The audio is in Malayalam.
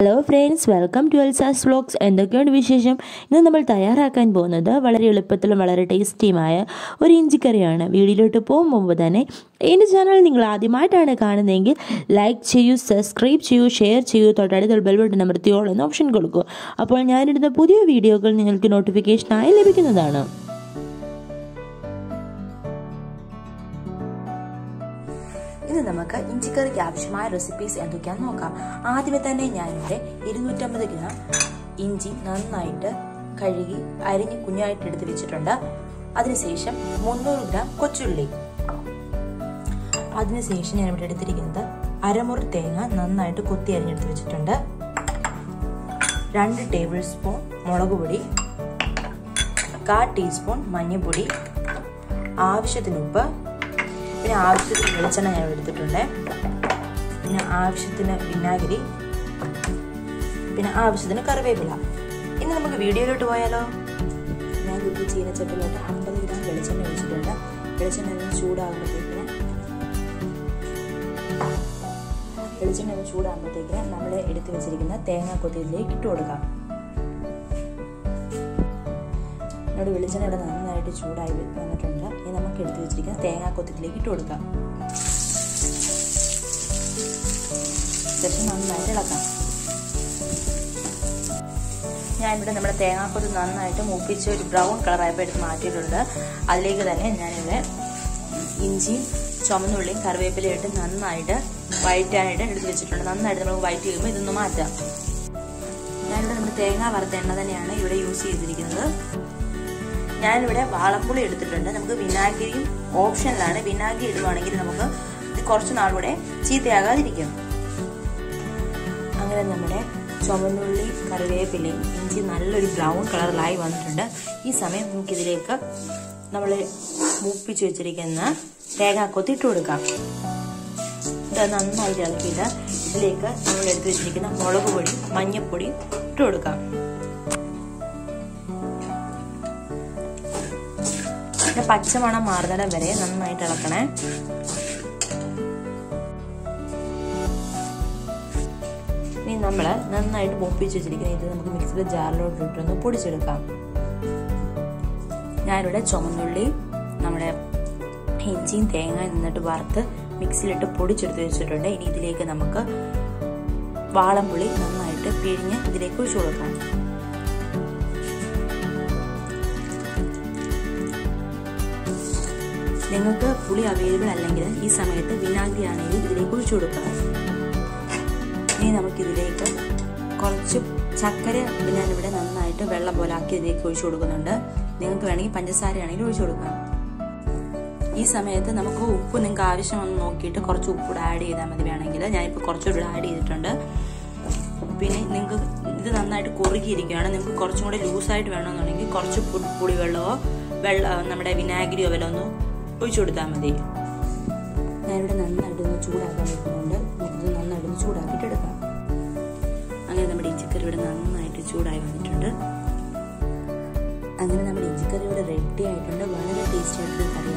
Hello friends welcome to Elsa's vlogs എന്തൊക്കെയാണ് വിശേഷം? ഇന്ന് നമ്മൾ തയ്യാറാക്കാൻ പോകുന്നത് വളരെ എളുപ്പത്തിലും വളരെ ടേസ്റ്റിയുമായ ഒരു ഇഞ്ചിക്കറിയാണ്. വീഡിയോയിലോട്ട് പോകും മുമ്പ് തന്നെ എന്റെ ചാനൽ നിങ്ങൾ ആദ്യമായിട്ടാണ് കാണുന്നതെങ്കിൽ ലൈക്ക് ചെയ്യൂ സബ്സ്ക്രൈബ് ചെയ്യൂ ഷെയർ ചെയ്യൂ തൊട്ടടുത്തുള്ള ബെൽ ബട്ടൺ അമർത്തി ഓൾ എന്ന ഓപ്ഷൻ കൊടുക്കൂ. അപ്പോൾ ഞാനിടുന്ന പുതിയ വീഡിയോകൾ നിങ്ങൾക്ക് നോട്ടിഫിക്കേഷനായി ലഭിക്കുന്നതാണ്. ഇന്ന് നമുക്ക് ഇഞ്ചിക്കറിക്ക് ആവശ്യമായ റെസിപ്പീസ് എന്തൊക്കെയാണെന്ന് നോക്കാം. ആദ്യമേ തന്നെ ഞാൻ ഞാനിവിടെ ഇരുന്നൂറ്റമ്പത് ഗ്രാം ഇഞ്ചി നന്നായിട്ട് കഴുകി അരിഞ്ഞ് കുഞ്ഞായിട്ട് എടുത്ത് വെച്ചിട്ടുണ്ട്. അതിനുശേഷം മുന്നൂറ് ഗ്രാം കൊച്ചുള്ളി. അതിനുശേഷം ഞാൻ ഇവിടെ എടുത്തിരിക്കുന്നത് അരമുറി തേങ്ങ നന്നായിട്ട് കൊത്തി അരിഞ്ഞെടുത്ത് വെച്ചിട്ടുണ്ട്. രണ്ട് ടേബിൾ സ്പൂൺ മുളക് പൊടി. കാ ടീസ്പൂൺ മഞ്ഞൾപ്പൊടി. ആവശ്യത്തിന് ഉപ്പ്. പിന്നെ ആവശ്യത്തിന് വെളിച്ചെണ്ണ ഞാൻ എടുത്തിട്ടുണ്ട്. പിന്നെ ആവശ്യത്തിന് വിനാഗിരി. പിന്നെ ആവശ്യത്തിന് കറിവേപ്പില. ഇനി നമുക്ക് വീഡിയോയിലോട്ട് പോയാലോ? ഞാൻ കുട്ടി ചീനച്ചട്ടിലോട്ട് അമ്പത് ഗ്രാം വെളിച്ചെണ്ണ ഒഴിച്ചിട്ടുണ്ട്. വെളിച്ചെണ്ണ ചൂടാകുമ്പോഴത്തേക്കിന് വെളിച്ചെണ്ണ ചൂടാകുമ്പോഴത്തേക്കിന് നമ്മൾ എടുത്തു വെച്ചിരിക്കുന്ന തേങ്ങാക്കൊത്തിയിലേക്ക് ഇട്ട് കൊടുക്കാം നമ്മുടെ വെളിച്ചെണ്ണയുടെ നന്നായിട്ട് ചൂടായി വന്നിട്ടുണ്ട്. ഇനി നമുക്ക് എടുത്തു വെച്ചിരിക്കുന്ന തേങ്ങാക്കൊത്തിലേക്ക് ഇട്ട് കൊടുക്കാം. ശേഷം നന്നായിട്ട് ഇളക്കാം. ഞാനിവിടെ നമ്മുടെ തേങ്ങാക്കൊത്ത് നന്നായിട്ട് മൂപ്പിച്ച് ഒരു ബ്രൗൺ കളറായപ്പോൾ എടുത്ത് മാറ്റിയിട്ടുണ്ട്. അതിലേക്ക് തന്നെ ഞാനിവിടെ ഇഞ്ചിയും ചുമന്നുള്ളിയും കറിവേപ്പിലയും ഇട്ട് നന്നായിട്ട് വഴറ്റാനായിട്ട് എടുത്ത് വെച്ചിട്ടുണ്ട്. നന്നായിട്ട് നമ്മൾ വൈറ്റ് ചെയ്യുമ്പോൾ ഇതൊന്ന് മാറ്റാം. ഞാനിവിടെ നമ്മുടെ തേങ്ങ വറുത്ത എണ്ണ തന്നെയാണ് ഇവിടെ യൂസ് ചെയ്തിരിക്കുന്നത്. ഞാനിവിടെ വാളപ്പുളി എടുത്തിട്ടുണ്ട്. നമുക്ക് വിനാഗിരിയും ഓപ്ഷനിലാണ്. വിനാഗിരി ഇടുവാണെങ്കിൽ നമുക്ക് കുറച്ച് നാളൂടെ ചീത്തയാകാതിരിക്കും. അങ്ങനെ നമ്മുടെ ചുവന്നുള്ളി കറിവേപ്പിലയും ഇഞ്ചി നല്ലൊരു ബ്രൗൺ കളറിലായി വന്നിട്ടുണ്ട്. ഈ സമയം നമുക്കിതിലേക്ക് നമ്മൾ മൂപ്പിച്ച് വെച്ചിരിക്കുന്ന തേങ്ങാക്കൊത്തി ഇട്ട് കൊടുക്കാം. ഇത് നന്നായിട്ട് ഇളക്കിയിട്ട് ഇതിലേക്ക് നമ്മൾ എടുത്തു വെച്ചിരിക്കുന്ന മുളക് പൊടി മഞ്ഞൾപ്പൊടി ഇട്ട് കൊടുക്കാം. പിന്നെ പച്ചമണം മാറുന്നിടം വരെ നന്നായിട്ട് ഇളക്കണേ. ഇനി നമ്മൾ നന്നായിട്ട് പൊപ്പിച്ച് വെച്ചിരിക്കുന്ന ഇത് നമുക്ക് മിക്സിയുടെ ജാറിലോട്ട് ഇട്ടൊന്ന് പൊടിച്ചെടുക്കാം. ഞാനിവിടെ ചുമന്നുള്ളി നമ്മുടെ ഇഞ്ചിയും തേങ്ങയും നിന്നിട്ട് വറുത്ത് മിക്സിയിലിട്ട് പൊടിച്ചെടുത്ത് വെച്ചിട്ടുണ്ട്. ഇനി ഇതിലേക്ക് നമുക്ക് വാളംപുളി നന്നായിട്ട് പിഴിഞ്ഞ് ഇതിലേക്ക് ഒഴിച്ചു കൊടുക്കാം. നിങ്ങൾക്ക് പുളി അവൈലബിൾ അല്ലെങ്കിൽ ഈ സമയത്ത് വിനാഗിരി ആണെങ്കിൽ ഇതിലേക്ക് ഒഴിച്ചു കൊടുക്കുക ഇനി നമുക്കിതിലേക്ക് കുറച്ച് ചക്കര ഇവിടെ നന്നായിട്ട് വെള്ളം പോലെ ആക്കി ഇതിലേക്ക് ഒഴിച്ചു കൊടുക്കുന്നുണ്ട്. നിങ്ങൾക്ക് വേണമെങ്കിൽ പഞ്ചസാര ആണെങ്കിൽ ഒഴിച്ചു കൊടുക്കാം. ഈ സമയത്ത് നമുക്ക് ഉപ്പ് നിങ്ങൾക്ക് ആവശ്യമെന്ന് നോക്കിയിട്ട് കുറച്ച് ഉപ്പ് കൂടെ ആഡ് ചെയ്താൽ മതി വേണമെങ്കിൽ. ഞാനിപ്പോൾ കുറച്ചുകൂടെ ആഡ് ചെയ്തിട്ടുണ്ട്. പിന്നെ നിങ്ങൾക്ക് ഇത് നന്നായിട്ട് കുറുകിയിരിക്കുകയാണ്. നിങ്ങൾക്ക് കുറച്ചും കൂടെ ലൂസായിട്ട് വേണമെന്നുണ്ടെങ്കിൽ കുറച്ച് പുളിവെള്ളമോ വെള്ളം നമ്മുടെ വിനാഗിരിയോ വല്ല ഒന്ന് ഒഴിച്ചു കൊടുത്താൽ മതി. ഞാനിവിടെ നന്നായിട്ട് ഒന്ന് ചൂടാക്കാൻ വെക്കുന്നുണ്ട്. നമുക്കിത് നന്നായിട്ട് ഒന്ന് ചൂടാക്കിയിട്ട് എടുക്കാം. അങ്ങനെ നമ്മുടെ ഇഞ്ചിക്കറി ഇവിടെ നന്നായിട്ട് ചൂടായി വന്നിട്ടുണ്ട്. അങ്ങനെ നമ്മുടെ ഇഞ്ചിക്കറി ഇവിടെ റെഡി ആയിട്ടുണ്ട്. വളരെ ടേസ്റ്റി ആയിട്ടുള്ള കറി